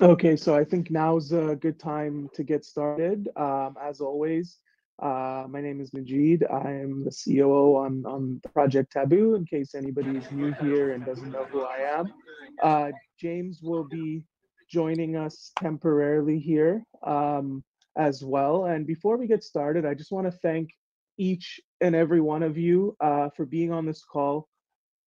Okay, so I think now's a good time to get started. Um, as always, uh, my name is Majid. I'm the COO on, on Project Taboo, in case anybody's new here and doesn't know who I am. Uh, James will be joining us temporarily here um, as well. And before we get started, I just want to thank each and every one of you uh, for being on this call,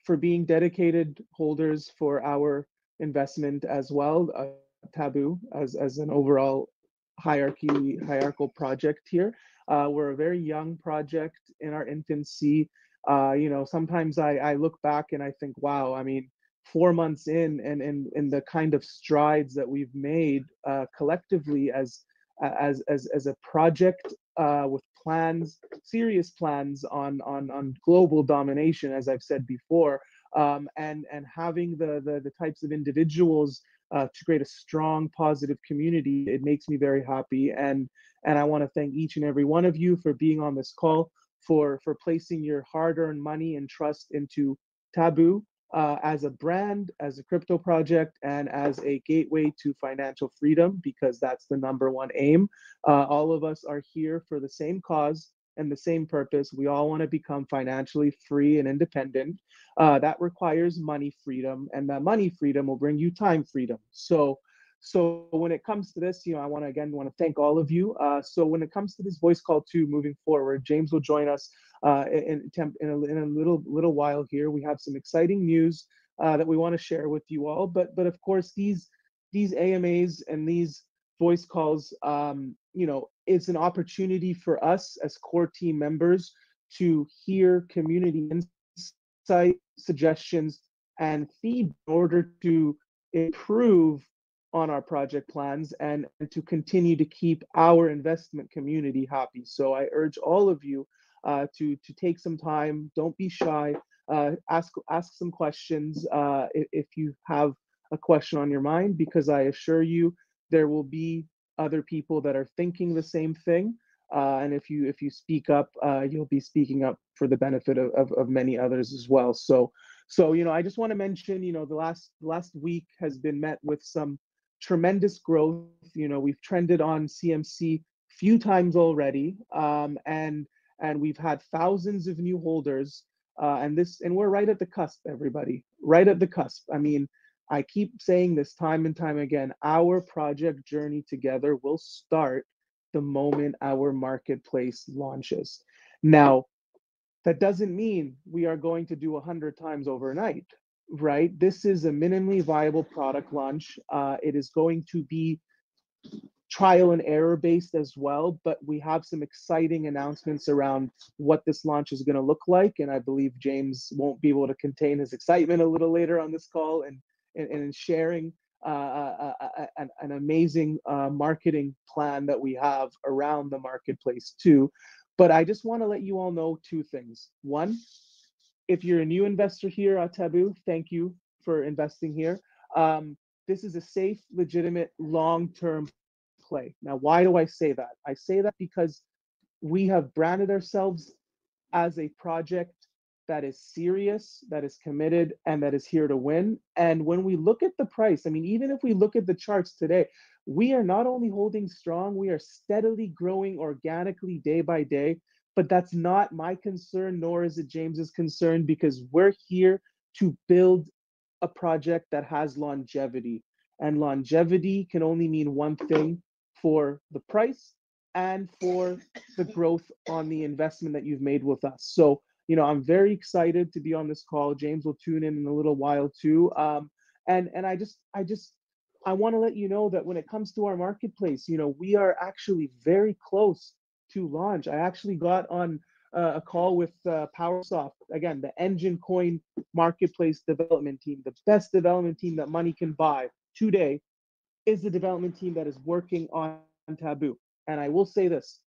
for being dedicated holders for our investment as well. Uh, taboo as as an overall hierarchy hierarchical project here. Uh, we're a very young project in our infancy. Uh, you know, sometimes I, I look back and I think, wow, I mean, four months in and in, in the kind of strides that we've made uh, collectively as, as, as, as a project uh, with plans, serious plans on, on, on global domination, as I've said before, um, and, and having the, the, the types of individuals uh, to create a strong, positive community. It makes me very happy, and and I want to thank each and every one of you for being on this call, for for placing your hard-earned money and trust into Taboo uh, as a brand, as a crypto project, and as a gateway to financial freedom, because that's the number one aim. Uh, all of us are here for the same cause and the same purpose. We all want to become financially free and independent. Uh, that requires money freedom, and that money freedom will bring you time freedom. So, so when it comes to this, you know, I want to again want to thank all of you. Uh, so when it comes to this voice call too, moving forward, James will join us uh, in, in, a, in a little little while here. We have some exciting news uh, that we want to share with you all. But but of course these these AMAs and these voice calls, um, you know, it's an opportunity for us as core team members to hear community insight, suggestions, and feed in order to improve on our project plans and, and to continue to keep our investment community happy. So I urge all of you uh, to to take some time. Don't be shy. Uh, ask ask some questions uh, if, if you have a question on your mind, because I assure you there will be other people that are thinking the same thing. Uh, and if you if you speak up, uh, you'll be speaking up for the benefit of, of, of many others as well. So so you know, I just want to mention, you know, the last last week has been met with some tremendous growth. You know, we've trended on CMC few times already, um, and and we've had thousands of new holders. Uh, and this and we're right at the cusp, everybody, right at the cusp. I mean, I keep saying this time and time again our project journey together will start the moment our marketplace launches. Now, that doesn't mean we are going to do 100 times overnight, right? This is a minimally viable product launch. Uh, it is going to be trial and error based as well, but we have some exciting announcements around what this launch is going to look like. And I believe James won't be able to contain his excitement a little later on this call and and, and sharing uh, uh, uh, uh an, an, amazing uh, marketing plan that we have around the marketplace too. But I just want to let you all know two things. One, if you're a new investor here at Taboo, thank you for investing here. Um, this is a safe, legitimate, long-term play. Now, why do I say that? I say that because we have branded ourselves as a project that is serious, that is committed, and that is here to win. And when we look at the price, I mean, even if we look at the charts today, we are not only holding strong, we are steadily growing organically day by day. But that's not my concern, nor is it James's concern, because we're here to build a project that has longevity. And longevity can only mean one thing for the price and for the growth on the investment that you've made with us. So you know, I'm very excited to be on this call. James will tune in in a little while too. Um, and and I just I just I want to let you know that when it comes to our marketplace, you know, we are actually very close to launch. I actually got on uh, a call with uh, PowerSoft again, the Enjin Coin marketplace development team, the best development team that money can buy today, is the development team that is working on Taboo. And I will say this: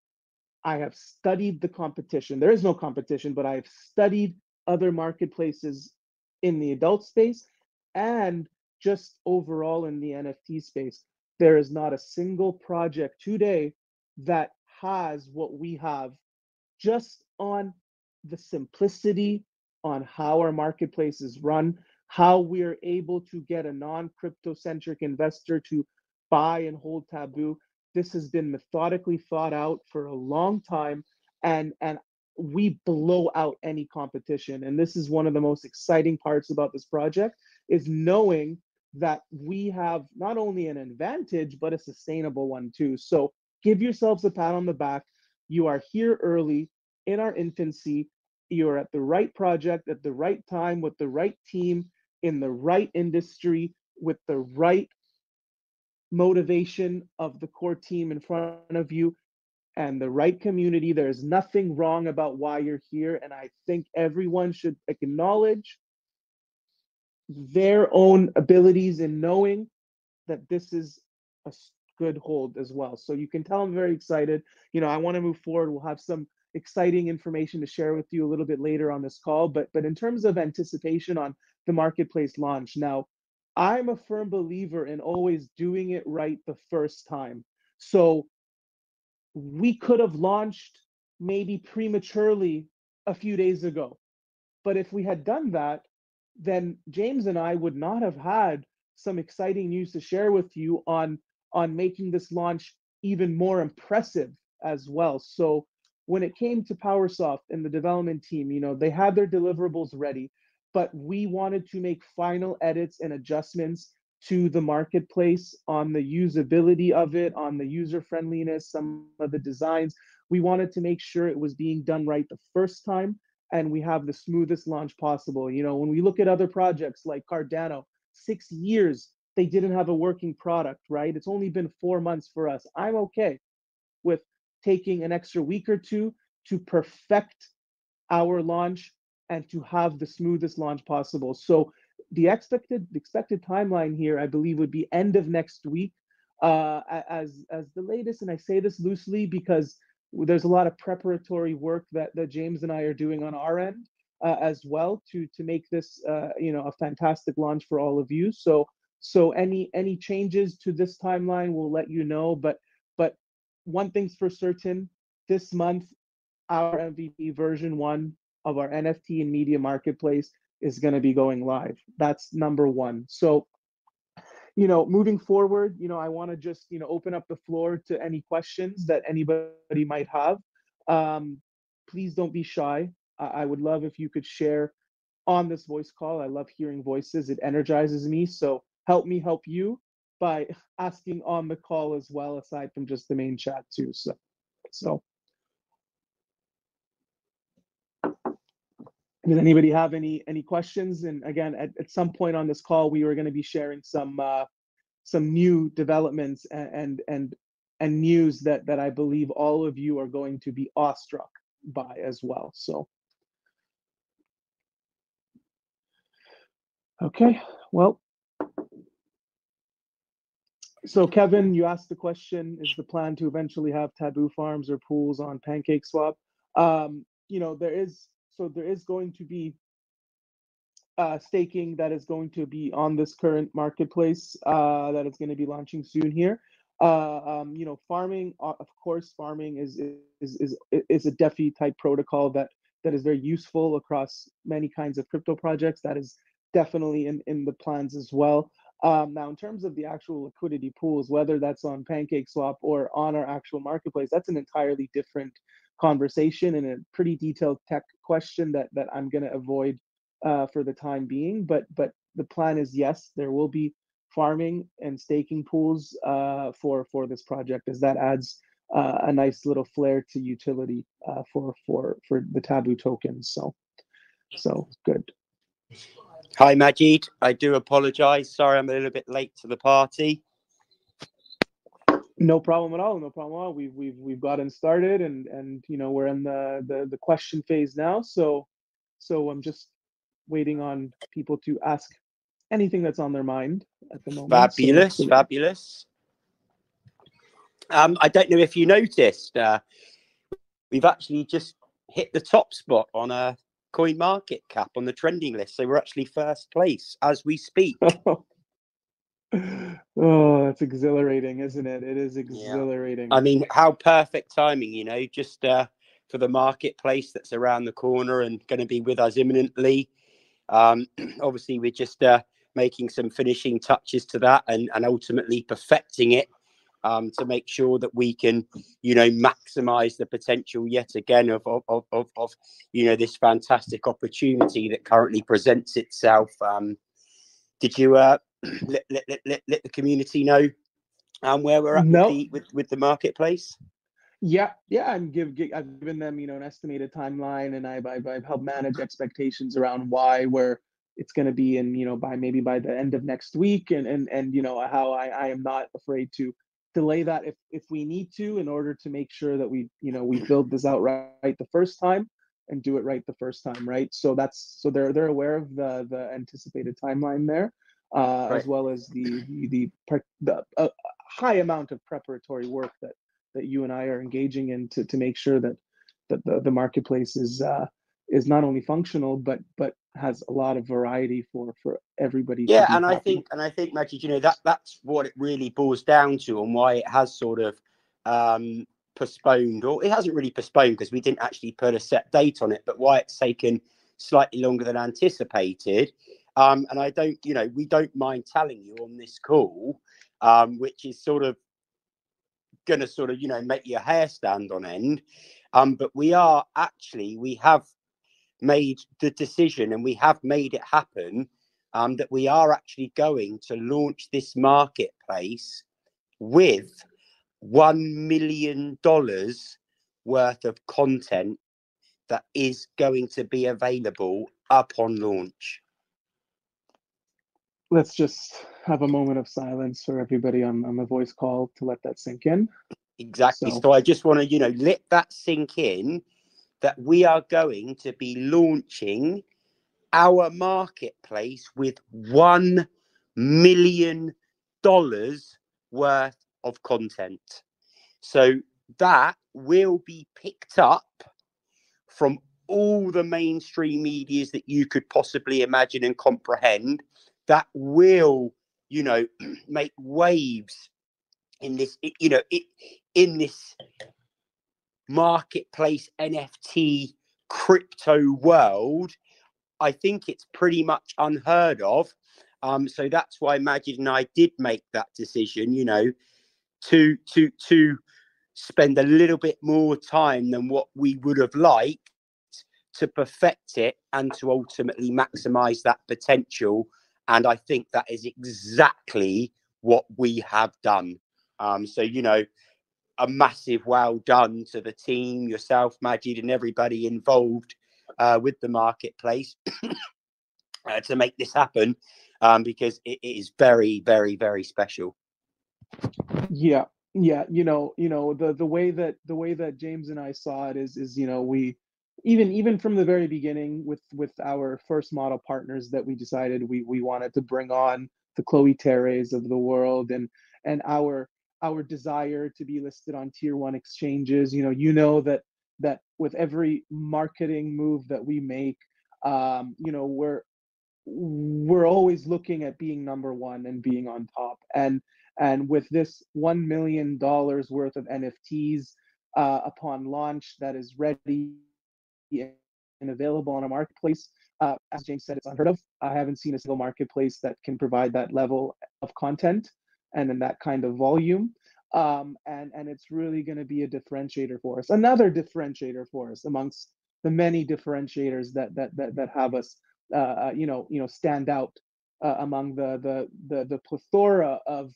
I have studied the competition. There is no competition, but I've studied other marketplaces in the adult space and just overall in the NFT space. There is not a single project today that has what we have just on the simplicity on how our marketplace is run. how we're able to get a non-crypto centric investor to buy and hold taboo this has been methodically thought out for a long time and and we blow out any competition and this is one of the most exciting parts about this project is knowing that we have not only an advantage but a sustainable one too so give yourselves a pat on the back you are here early in our infancy you're at the right project at the right time with the right team in the right industry with the right motivation of the core team in front of you and the right community. There's nothing wrong about why you're here. And I think everyone should acknowledge their own abilities in knowing that this is a good hold as well. So you can tell I'm very excited. You know, I want to move forward. We'll have some exciting information to share with you a little bit later on this call. But but in terms of anticipation on the marketplace launch, now I'm a firm believer in always doing it right the first time. So we could have launched maybe prematurely a few days ago. But if we had done that, then James and I would not have had some exciting news to share with you on on making this launch even more impressive as well. So when it came to PowerSoft and the development team, you know, they had their deliverables ready, but we wanted to make final edits and adjustments to the marketplace on the usability of it, on the user friendliness, some of the designs. We wanted to make sure it was being done right the first time and we have the smoothest launch possible. You know, when we look at other projects like Cardano, six years they didn't have a working product, right? It's only been four months for us. I'm okay with taking an extra week or two to perfect our launch and to have the smoothest launch possible. So the expected the expected timeline here, I believe, would be end of next week uh, as as the latest. And I say this loosely because there's a lot of preparatory work that that James and I are doing on our end uh, as well to to make this uh, you know a fantastic launch for all of you. So so any any changes to this timeline, we'll let you know. But but one thing's for certain, this month our MVP version one of our NFT and media marketplace is going to be going live. That's number one. So, you know, moving forward, you know, I want to just, you know, open up the floor to any questions that anybody might have. Um, please don't be shy. I, I would love if you could share on this voice call. I love hearing voices, it energizes me. So, help me help you by asking on the call as well, aside from just the main chat, too. So, so. Does anybody have any any questions? And again, at, at some point on this call, we were going to be sharing some uh, some new developments and, and and and news that that I believe all of you are going to be awestruck by as well. So, okay, well, so Kevin, you asked the question: Is the plan to eventually have taboo farms or pools on PancakeSwap? Um, you know, there is so there is going to be uh, staking that is going to be on this current marketplace uh, that is going to be launching soon here. Uh, um, you know, farming, uh, of course, farming is is is is a DeFi type protocol that that is very useful across many kinds of crypto projects. That is definitely in in the plans as well. Um, now, in terms of the actual liquidity pools, whether that's on PancakeSwap or on our actual marketplace, that's an entirely different conversation and a pretty detailed tech question that that I'm going to avoid uh, for the time being. But but the plan is yes, there will be farming and staking pools uh, for for this project, as that adds uh, a nice little flair to utility uh, for for for the Taboo tokens. So so good. Hi Majid, I do apologise. Sorry, I'm a little bit late to the party. No problem at all. No problem at all. We've we've we've gotten started, and and you know we're in the the the question phase now. So so I'm just waiting on people to ask anything that's on their mind at the moment. Fabulous, so, fabulous. Um, I don't know if you noticed, uh, we've actually just hit the top spot on a coin market cap on the trending list. So we're actually first place as we speak. oh, that's exhilarating, isn't it? It is exhilarating. Yeah. I mean, how perfect timing, you know, just uh, for the marketplace that's around the corner and going to be with us imminently. Um, obviously, we're just uh, making some finishing touches to that and, and ultimately perfecting it um, to make sure that we can, you know, maximize the potential yet again of, of, of, of you know, this fantastic opportunity that currently presents itself. Um, did you uh, let, let, let, let the community know um, where we're at No. with, the, with, with the marketplace? Yeah, yeah, and give, gi- I've given them, you know, an estimated timeline, and I've I've, I've helped manage expectations around why where it's going to be in, you know, by maybe by the end of next week, and and and you know how I I am not afraid to delay that if if we need to in order to make sure that we you know we build this out right the first time and do it right the first time, right? So that's so they're they're aware of the the anticipated timeline there, uh, Right. as well as the the the, pre- the uh, high amount of preparatory work that that you and I are engaging in to, to make sure that that the, the marketplace is uh, is not only functional but but has a lot of variety for for everybody. Yeah, and I think and I think Majid, you know, that that's what it really boils down to and why it has sort of um postponed or it hasn't really postponed because we didn't actually put a set date on it, but why it's taken slightly longer than anticipated. Um, and I don't, you know, we don't mind telling you on this call, um, which is sort of going to sort of, you know, make your hair stand on end. Um, but we are actually, we have made the decision and we have made it happen um, that we are actually going to launch this marketplace with one million dollars worth of content that is going to be available upon launch. Let's just have a moment of silence for everybody on, on the voice call to let that sink in. Exactly. So- So, I just want to, you know, let that sink in that we are going to be launching our marketplace with one million dollars worth of content. So that will be picked up from all the mainstream medias that you could possibly imagine and comprehend. That will, you know, make waves in this, you know, in this marketplace NFT crypto world. I think it's pretty much unheard of. Um, so that's why Majid and I did make that decision, you know, to to to spend a little bit more time than what we would have liked to perfect it and to ultimately maximize that potential. And I think that is exactly what we have done. Um, so you know, a massive well done to the team, yourself, Majid, and everybody involved uh, with the marketplace uh, to make this happen um, because it, it is very, very, very special. Yeah, yeah, you know, you know, the the way that the way that James and I saw it is is, you know, we even even from the very beginning with with our first model partners that we decided we we wanted to bring on the Chloe Terae of the world and and our our desire to be listed on tier one exchanges, you know, you know that that with every marketing move that we make, um, you know, we're we're always looking at being number one and being on top. And and with this one million dollars worth of NFTs uh, upon launch that is ready and available on a marketplace, uh, as James said, it's unheard of. I haven't seen a single marketplace that can provide that level of content and in that kind of volume. Um, and and it's really going to be a differentiator for us, another differentiator for us amongst the many differentiators that that that, that have us, uh, uh, you know, you know, stand out uh, among the, the the the plethora of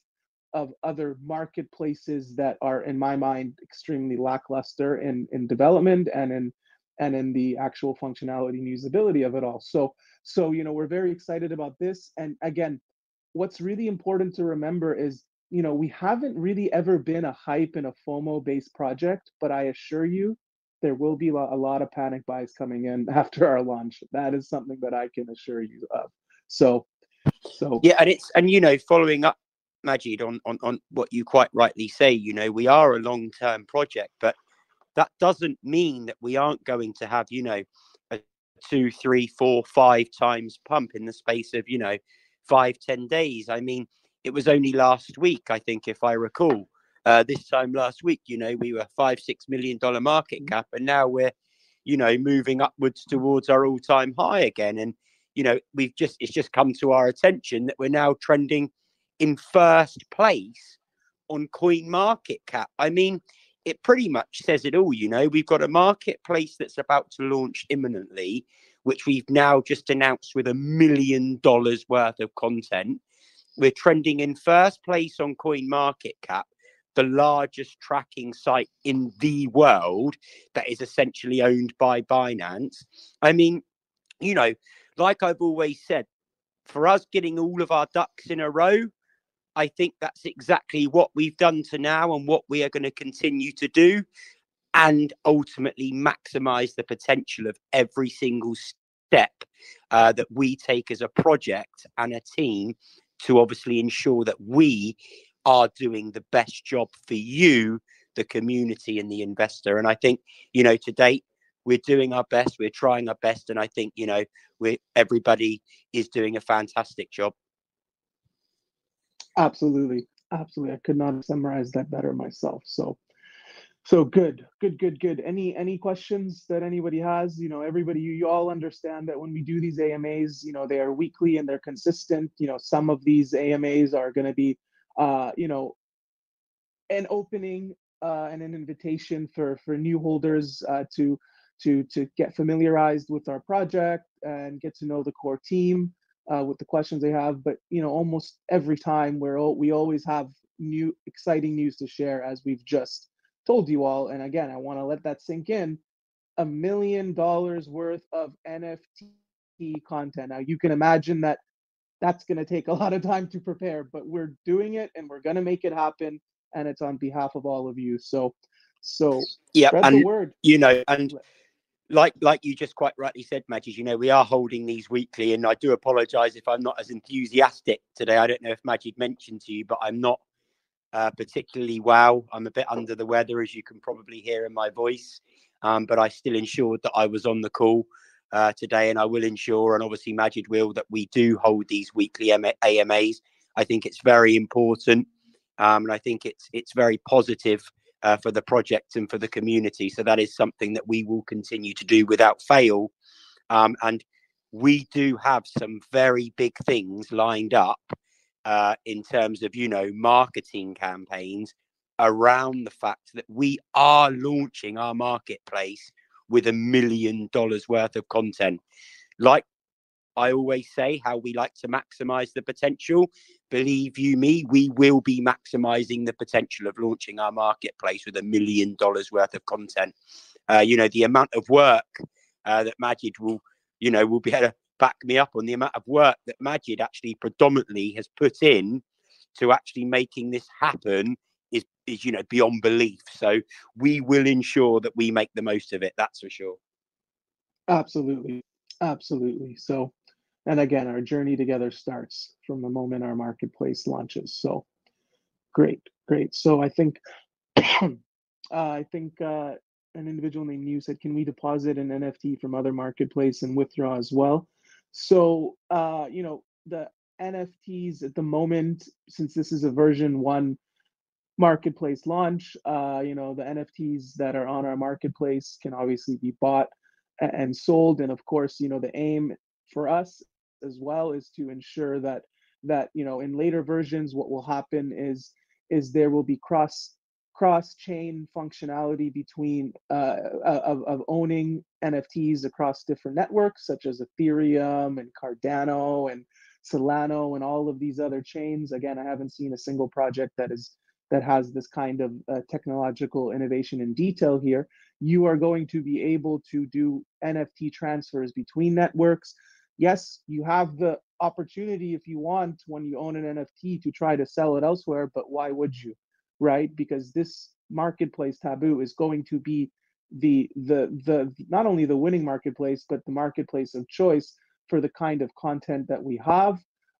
of other marketplaces that are, in my mind, extremely lackluster in in development and in and in the actual functionality and usability of it all. So so you know, we're very excited about this. And again, what's really important to remember is you know we haven't really ever been a hype and a FOMO based project, but I assure you there will be a lot of panic buys coming in after our launch. That is something that I can assure you of. So, so Yeah, and it's and you know, following up Majid on on on what you quite rightly say, you know, we are a long term project, but that doesn't mean that we aren't going to have, you know, a two, three, four, five times pump in the space of, you know, five, ten days. I mean, it was only last week, I think, if I recall. Uh, this time last week, you know, we were five, six million dollar market cap, and now we're, you know, moving upwards towards our all time high again. And you know, we've just it's just come to our attention that we're now trending in first place on Coin Market Cap. I mean, it pretty much says it all. You know, we've got a marketplace that's about to launch imminently, which we've now just announced with a million dollars worth of content. We're trending in first place on Coin Market Cap, the largest tracking site in the world that is essentially owned by Binance. I mean, you know, like I've always said, for us getting all of our ducks in a row, I think that's exactly what we've done to now and what we are going to continue to do and ultimately maximize the potential of every single step uh, that we take as a project and a team to obviously ensure that we are doing the best job for you, the community, and the investor. And I think, you know, to date, we're doing our best, we're trying our best, and I think, you know, we everybody is doing a fantastic job. Absolutely. Absolutely. I could not have summarized that better myself. So so good, good, good, good. Any any questions that anybody has? You know, everybody, you, you all understand that when we do these AMAs, you know, they are weekly and they're consistent. You know, some of these AMAs are going to be, uh, you know, an opening uh, and an invitation for for new holders uh, to to to get familiarized with our project and get to know the core team uh, with the questions they have. But you know, almost every time we're all, we always have new exciting news to share, as we've just told you all. And again, I want to let that sink in. A million dollars worth of NFT content. Now you can imagine that that's going to take a lot of time to prepare, but we're doing it and we're going to make it happen. And it's on behalf of all of you. So, so yeah, and the word. You know, and like like you just quite rightly said, Majid, you know, we are holding these weekly, and I do apologise if I'm not as enthusiastic today. I don't know if Majid mentioned to you, but I'm not uh, particularly well. I'm a bit under the weather, as you can probably hear in my voice, um, but I still ensured that I was on the call uh, today, and I will ensure, and obviously Majid will, that we do hold these weekly AMAs. I think it's very important, um, and I think it's it's very positive uh, for the project and for the community. So that is something that we will continue to do without fail. Um, and we do have some very big things lined up uh, in terms of, you know, marketing campaigns around the fact that we are launching our marketplace with a million dollars worth of content. Like I always say how we like to maximize the potential. Believe you me, we will be maximizing the potential of launching our marketplace with a million dollars worth of content. Uh, you know, the amount of work uh, that Majid will, you know, will be able to back me up on the amount of work that Majid actually predominantly has put in to actually making this happen is, is you know, beyond belief. So we will ensure that we make the most of it. That's for sure. Absolutely. Absolutely. So and again, our journey together starts from the moment our marketplace launches. So great, great. So I think uh, I think uh, an individual named you said, can we deposit an NFT from other marketplace and withdraw as well? So uh, you know the NFTs at the moment, since this is a version one marketplace launch, uh, you know the NFTs that are on our marketplace can obviously be bought and sold, and of course, you know the aim for us as well is to ensure that that you know in later versions what will happen is is there will be cross cross chain functionality between uh, of, of owning nfts across different networks such as ethereum and cardano and Solana and all of these other chains. Again i haven't seen a single project that is that has this kind of uh, technological innovation in detail here. You are going to be able to do nft transfers between networks. Yes, you have the opportunity if you want when you own an NFT to try to sell it elsewhere, but why would you? Right? Because this marketplace taboo is going to be the the the not only the winning marketplace but the marketplace of choice for the kind of content that we have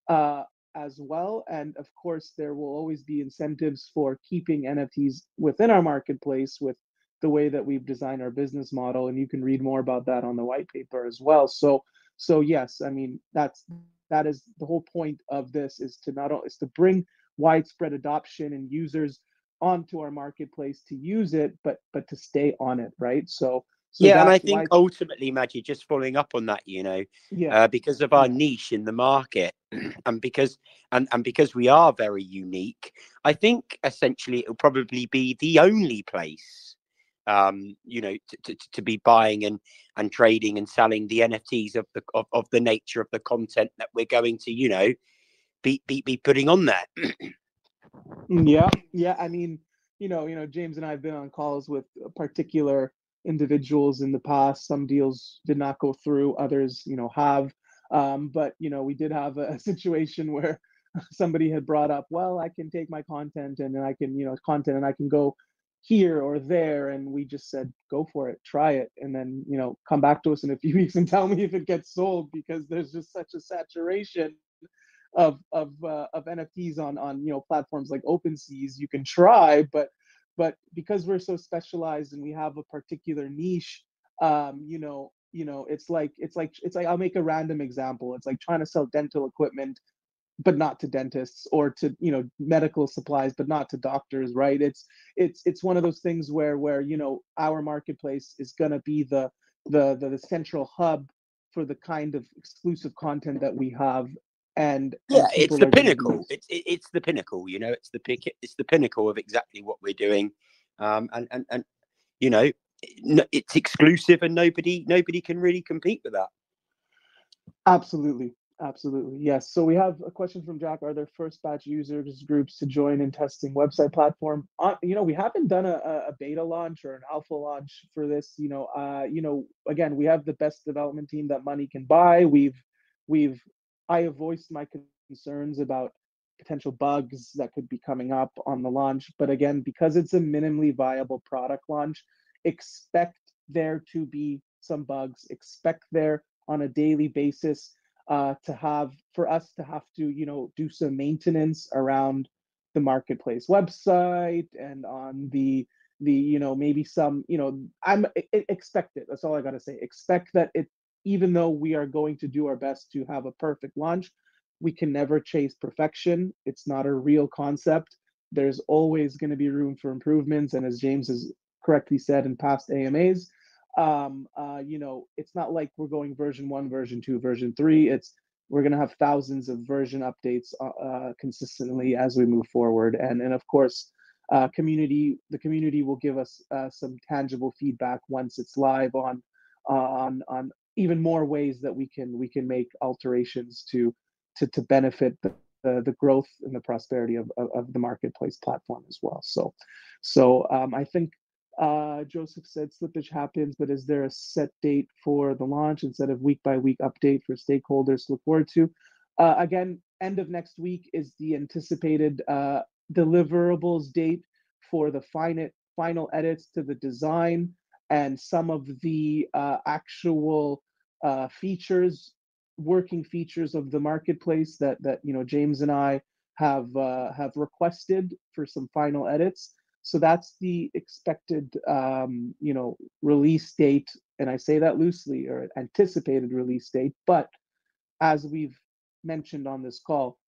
uh, as well. And of course there will always be incentives for keeping nfts within our marketplace with the way that we've designed our business model. And you can read more about that on the white paper as well. So so yes, I mean that's that is the whole point of this is to not is to bring widespread adoption and users onto our marketplace to use it, but but to stay on it, right? So So yeah, and I think why... ultimately, Maggie, just following up on that, you know, yeah, uh, because of our niche in the market, and because and and because we are very unique, I think essentially it'll probably be the only place, um, you know, to, to, to be buying and and trading and selling the NFTs of the of, of the nature of the content that we're going to, you know, be be, be putting on there. yeah, yeah. I mean, you know, you know, James and I have been on calls with particular individuals in the past. Some deals did not go through, others, you know, have. Um, but you know, we did have a, a situation where somebody had brought up, well, I can take my content and I can, you know, content and I can go here or there and we just said go for it try it and then you know come back to us in a few weeks and tell me if it gets sold because there's just such a saturation of of uh, of nfts on on you know platforms like OpenSeas you can try but but because we're so specialized and we have a particular niche um you know you know it's like it's like it's like i'll make a random example. It's like trying to sell dental equipment but not to dentists or to you know medical supplies but not to doctors right? It's it's it's one of those things where where you know our marketplace is going to be the, the the the central hub for the kind of exclusive content that we have and yeah it's the pinnacle. it's it's the pinnacle you know? It's the pick it's the pinnacle of exactly what we're doing. Um and and, and you know it's exclusive and nobody nobody can really compete with that. Absolutely. Absolutely. Yes. So we have a question from jack. Are there first batch users groups to join in testing website platform? Uh, you know we haven't done a, a beta launch or an alpha launch for this you know uh you know again we have the best development team that money can buy. We've we've I have voiced my concerns about potential bugs that could be coming up on the launch. But again, because it's a minimally viable product launch, expect there to be some bugs, expect there on a daily basis uh, to have for us to have to, you know, do some maintenance around the marketplace website and on the the you know maybe some you know i'm expect it that's all i got to say expect that it even though we are going to do our best to have a perfect launch, we can never chase perfection. It's not a real concept. There's always going to be room for improvements. And as James has correctly said in past AMAs, um, uh, you know, it's not like we're going version one, version two, version three. It's we're going to have thousands of version updates uh, uh, consistently as we move forward. And and of course, uh, community the community will give us uh, some tangible feedback once it's live on uh, on on even more ways that we can we can make alterations to to to benefit the the, the growth and the prosperity of, of, of the marketplace platform as well. So so um, I think uh, Joseph said slippage happens, but is there a set date for the launch instead of week by week update for stakeholders to look forward to? Uh, again, end of next week is the anticipated uh, deliverables date for the final final edits to the design and some of the uh, actual uh, features, working features of the marketplace that that you know James and I have uh, have requested for some final edits. So that's the expected um, you know release date, and I say that loosely or anticipated release date. But as we've mentioned on this call,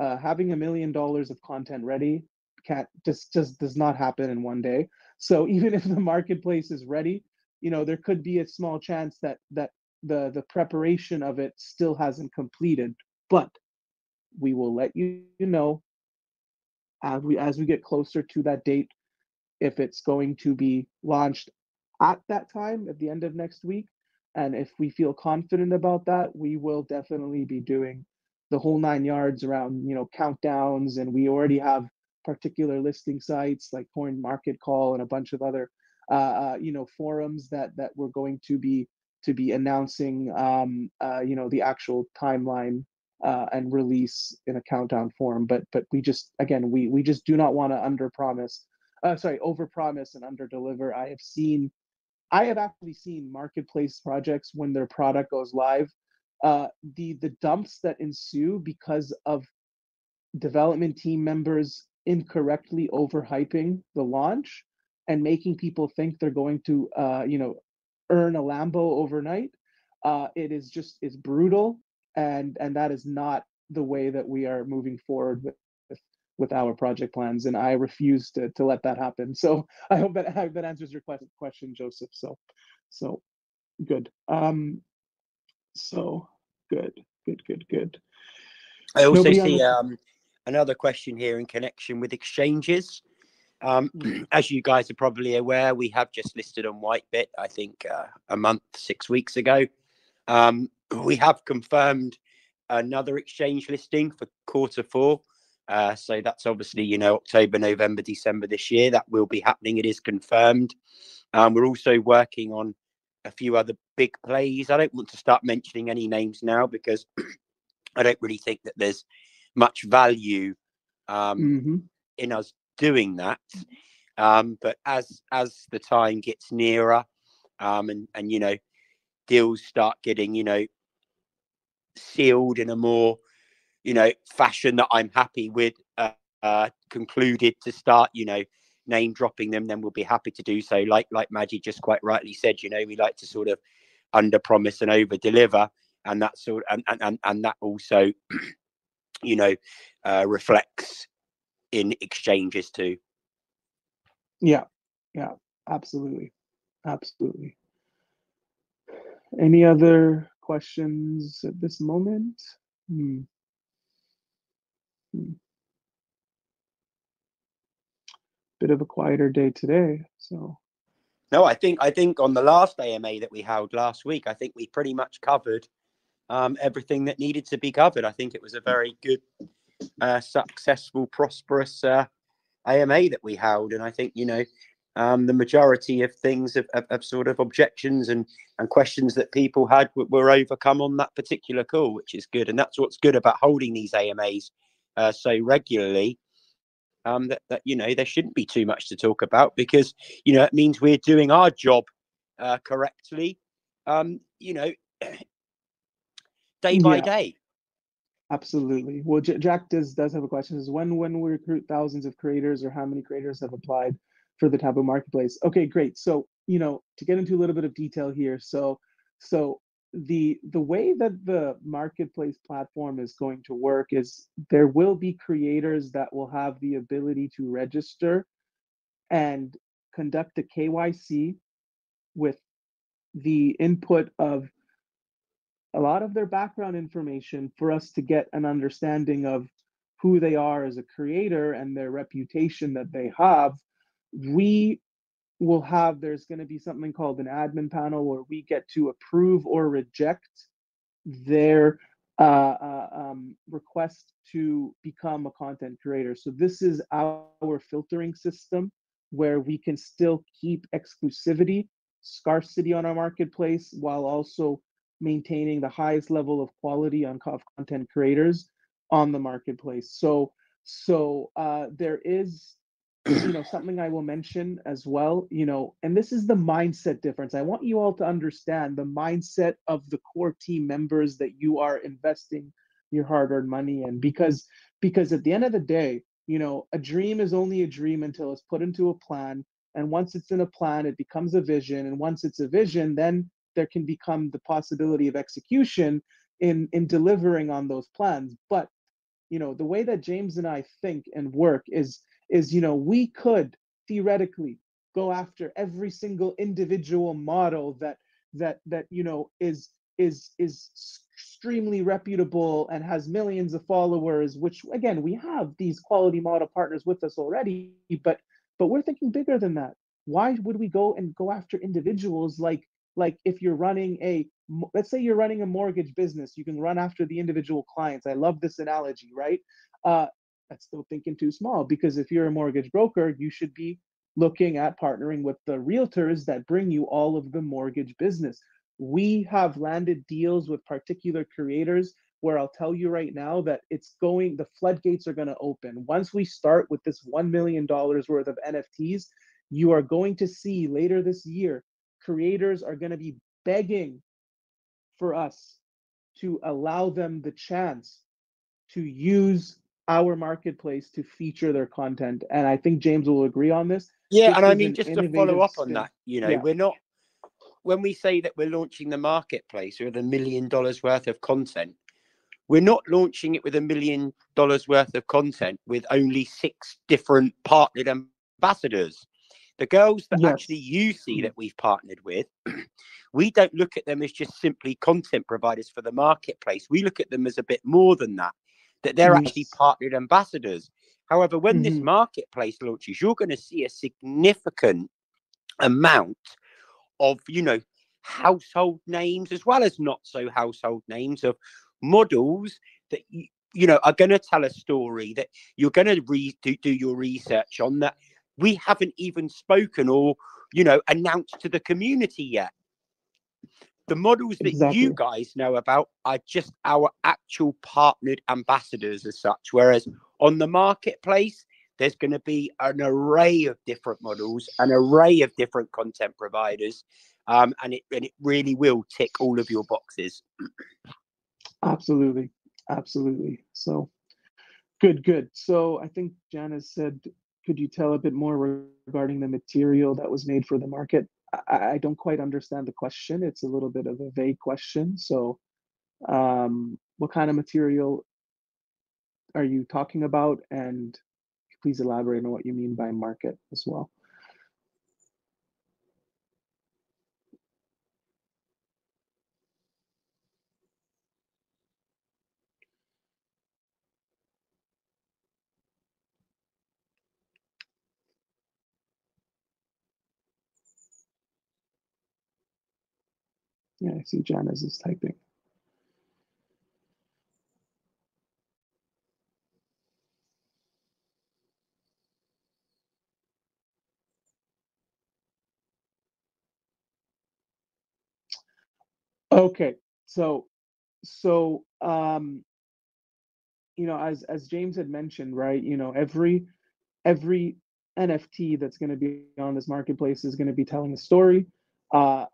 uh, having a million dollars of content ready can't just just does not happen in one day. So even if the marketplace is ready, you know there could be a small chance that that the the preparation of it still hasn't completed. But we will let you know as we as we get closer to that date if it's going to be launched at that time at the end of next week and if we feel confident about that we will definitely be doing the whole nine yards around you know countdowns and we already have particular listing sites like CoinMarketCal and a bunch of other uh, uh, you know forums that that we're going to be to be announcing um, uh, you know the actual timeline uh, and release in a countdown form but but we just again we we just do not want to under promise uh, sorry over promise and under deliver i have seen i have actually seen marketplace projects when their product goes live uh, the the dumps that ensue because of development team members incorrectly overhyping the launch and making people think they're going to uh, you know earn a lambo overnight uh, it is just it's brutal and and that is not the way that we are moving forward with with our project plans, and I refuse to to let that happen. So I hope that I hope that answers your question, Joseph. So so good. Um, so good, good, good, good. I also Nobody see um, another question here in connection with exchanges. Um, hmm. as you guys are probably aware, we have just listed on Whitebit, I think uh, a month, six weeks ago. Um, we have confirmed another exchange listing for quarter four. Uh, so that's obviously, you know, October, November, December this year. That will be happening. It is confirmed. Um, we're also working on a few other big plays. I don't want to start mentioning any names now because I don't really think that there's much value um, mm-hmm. in us doing that. Um, but as as the time gets nearer, um, and and you know, deals start getting you know sealed in a more you know fashion that I'm happy with, uh, uh, concluded to start you know name dropping them, then we'll be happy to do so. Like like Maggie just quite rightly said, you know, we like to sort of under promise and over deliver, and that sort and and and that also, you know, uh, reflects in exchanges too. Yeah, yeah, absolutely, absolutely. Any other questions at this moment? Hmm. Hmm bit of a quieter day today. So no, I think I think on the last AMA that we held last week, I think we pretty much covered um, everything that needed to be covered. I think it was a very good, uh, successful, prosperous uh, AMA that we held, and I think you know um, the majority of things of, of, of, sort of objections and and questions that people had were, were, overcome on that particular call, which is good, and that's what's good about holding these AMAs uh, so regularly um, that, that you know there shouldn't be too much to talk about because you know it means we're doing our job uh, correctly um, you know day by yeah. day absolutely. Well J- jack does does have a question. Is when when we recruit thousands of creators or how many creators have applied for the taboo marketplace? Okay great. So you know to get into a little bit of detail here so so the the way that the marketplace platform is going to work is there will be creators that will have the ability to register and conduct a KYC with the input of a lot of their background information for us to get an understanding of who they are as a creator and their reputation that they have we we'll have there's going to be something called an admin panel where we get to approve or reject their uh, uh, um, request to become a content creator. So this is our filtering system where we can still keep exclusivity, scarcity on our marketplace while also maintaining the highest level of quality on content creators on the marketplace. So so uh, there is you know something i will mention as well you know and this is the mindset difference i want you all to understand the mindset of the core team members that you are investing your hard-earned money in because because at the end of the day you know a dream is only a dream until it's put into a plan and once it's in a plan it becomes a vision and once it's a vision then there can become the possibility of execution in in delivering on those plans. But you know the way that james and i think and work is is you know we could theoretically go after every single individual model that that that you know is is is extremely reputable and has millions of followers which again we have these quality model partners with us already but but we're thinking bigger than that. Why would we go and go after individuals like like if you're running a let's say you're running a mortgage business you can run after the individual clients i love this analogy right uh, that's still thinking too small because if you're a mortgage broker, you should be looking at partnering with the realtors that bring you all of the mortgage business. We have landed deals with particular creators where I'll tell you right now that it's going, the floodgates are going to open. Once we start with this $1 million worth of NFTs, you are going to see later this year, creators are going to be begging for us to allow them the chance to use our marketplace to feature their content. And I think James will agree on this. Yeah, this and I mean, just to follow up on that, you know, yeah. we're not when we say that we're launching the marketplace with a million dollars worth of content, we're not launching it with a million dollars worth of content with only six different partnered ambassadors. The girls that yes. actually you see that we've partnered with, we don't look at them as just simply content providers for the marketplace. We look at them as a bit more than that, that they're yes. actually partnered ambassadors. However, when mm-hmm. this marketplace launches, you're going to see a significant amount of, you know, household names as well as not so household names of models that you, you know are going to tell a story that you're going to re- do, do your research on that we haven't even spoken or you know announced to the community yet. The models that exactly. you guys know about are just our actual partnered ambassadors as such whereas on the marketplace there's going to be an array of different models an array of different content providers um, and it and it really will tick all of your boxes. Absolutely. Absolutely. So good good. So i think janice said could you tell a bit more regarding the material that was made for the market? I, I don't quite understand the question. It's a little bit of a vague question. So, um, what kind of material are you talking about? And please elaborate on what you mean by market as well. Yeah, I see Janice is typing. Okay, so so um you know as as James had mentioned, right, you know, every every NFT that's going to be on this marketplace is going to be telling a story. Uh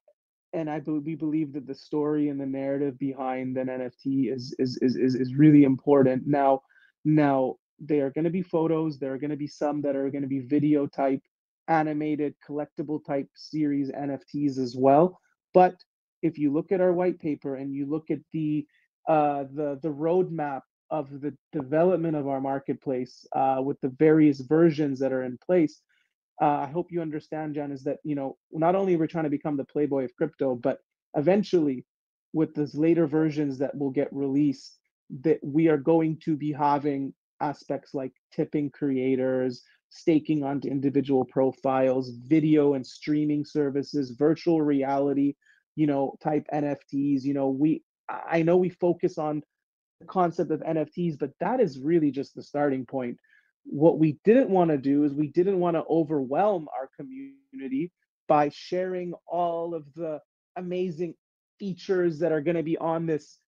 and I we believe that the story and the narrative behind an NFT is is is is, is really important. Now, now there are going to be photos. There are going to be some that are going to be video type, animated, collectible type series NFTs as well. But if you look at our white paper and you look at the uh, the the roadmap of the development of our marketplace uh, with the various versions that are in place, uh, I hope you understand, Jan, is that you know not only we're trying to become the playboy of crypto, but eventually, with these later versions that will get released, that we are going to be having aspects like tipping creators, staking onto individual profiles, video and streaming services, virtual reality, you know, type NFTs. You know, we I know we focus on the concept of NFTs, but that is really just the starting point what we didn't want to do is we didn't want to overwhelm our community by sharing all of the amazing features that are going to be on this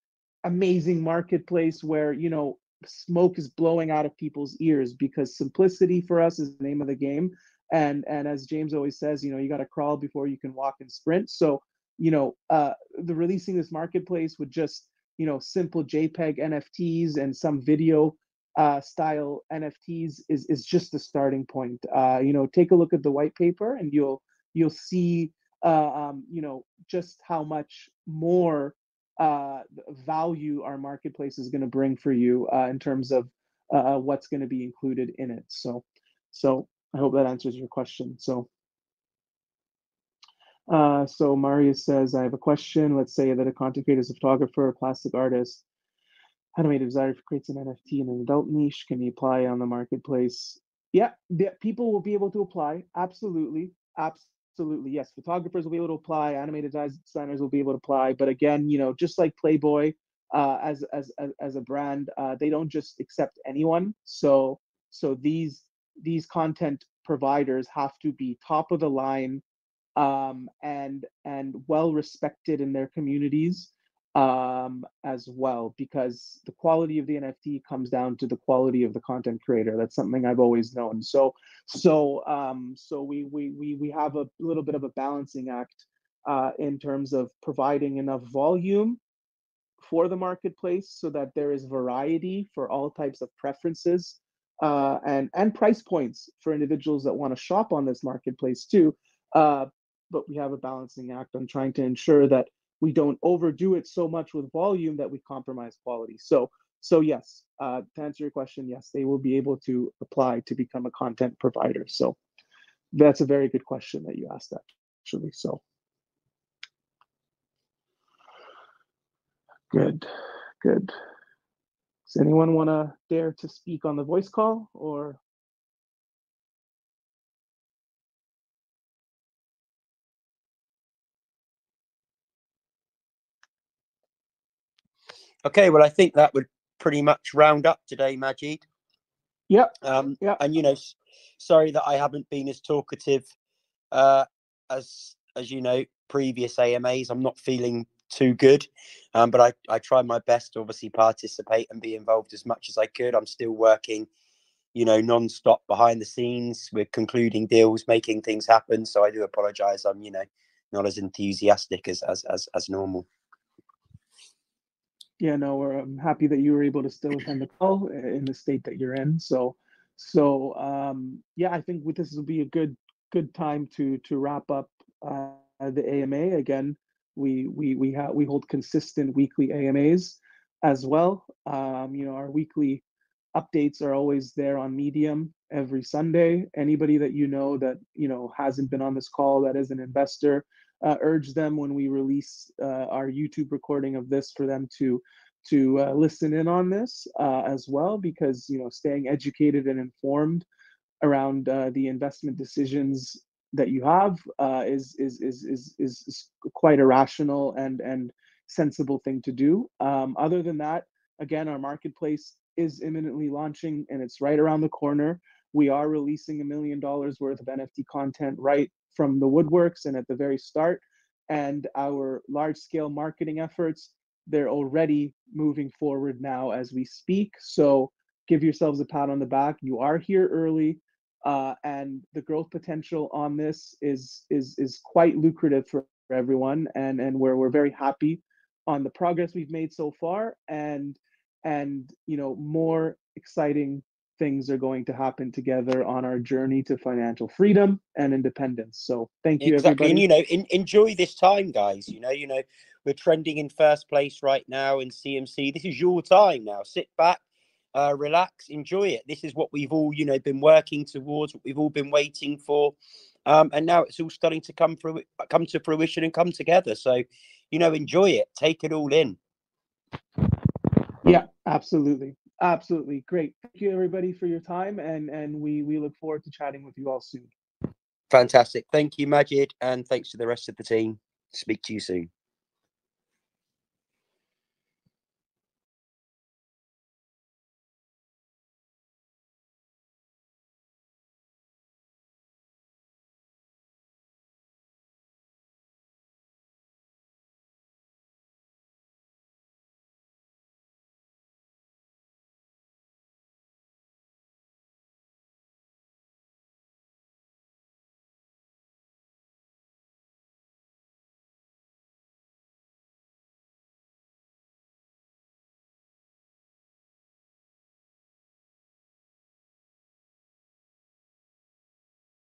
amazing marketplace where you know smoke is blowing out of people's ears because simplicity for us is the name of the game. And and as james always says you know you got to crawl before you can walk and sprint. So you know uh the releasing this marketplace with just you know simple jpeg nfts and some video uh, style NFTs is is just the starting point. Uh, you know, take a look at the white paper, and you'll you'll see uh, um, you know just how much more uh, value our marketplace is going to bring for you uh, in terms of uh, what's going to be included in it. So, so I hope that answers your question. So. So Marius says, I have a question. Let's say that a content creator is a photographer, a plastic artist, animated designer creates an NFT in an adult niche. Can you apply on the marketplace? Yeah, people will be able to apply. Absolutely. Absolutely. Yes. Photographers will be able to apply. Animated designers will be able to apply. But again, you know, just like Playboy, uh, as, as, as, as a brand, uh, they don't just accept anyone. So, so these, these content providers have to be top of the line um, and, and well respected in their communities um, as well because the quality of the NFT comes down to the quality of the content creator. That's something I've always known. So so um, so we we we we have a little bit of a balancing act uh, in terms of providing enough volume for the marketplace so that there is variety for all types of preferences uh, and and price points for individuals that want to shop on this marketplace too. Uh, but we have a balancing act on trying to ensure that we don't overdo it so much with volume that we compromise quality. So so yes, uh, to answer your question, yes, they will be able to apply to become a content provider. So that's a very good question that you asked that, actually. So good, good. Does anyone want to dare to speak on the voice call or? Okay, well, I think that would pretty much round up today, Majid. Yep. Um, yep. And you know, sorry that I haven't been as talkative uh, as as you know previous AMAs. I'm not feeling too good, um, but I I try my best to obviously participate and be involved as much as I could. I'm still working, you know, non-stop behind the scenes. We're concluding deals, making things happen. So I do apologise. I'm you know not as enthusiastic as as as, as normal yeah, no, we're I'm happy that you were able to still attend the call in the state that you're in. So, so um, yeah, I think with this will be a good good time to to wrap up uh, the AMA. Again, we we we have we hold consistent weekly AMAs as well. Um, you know, our weekly updates are always there on Medium every Sunday. Anybody that you know that you know hasn't been on this call that is an investor uh, urge them when we release uh, our YouTube recording of this for them to to uh, listen in on this uh, as well because you know staying educated and informed around uh, the investment decisions that you have uh, is, is, is is is is quite a rational and and sensible thing to do. Um, other than that, again, our marketplace is imminently launching and it's right around the corner. We are releasing a million dollars worth of NFT content right from the woodworks and at the very start. And our large scale marketing efforts, they're already moving forward now as we speak. So give yourselves a pat on the back. You are here early. Uh, and the growth potential on this is is is quite lucrative for everyone and and where we're very happy on the progress we've made so far and and you know more exciting things are going to happen together on our journey to financial freedom and independence. So thank you, exactly. everybody. And you know, in, enjoy this time, guys. You know, you know, we're trending in first place right now in CMC. This is your time now. Sit back, uh, relax, enjoy it. This is what we've all, you know, been working towards. What we've all been waiting for, um, and now it's all starting to come through, come to fruition, and come together. So, you know, enjoy it. Take it all in. Yeah, absolutely. Absolutely. Great. Thank you everybody for your time and and we we look forward to chatting with you all soon. Fantastic. Thank you, Majid, and thanks to the rest of the team. Speak to you soon.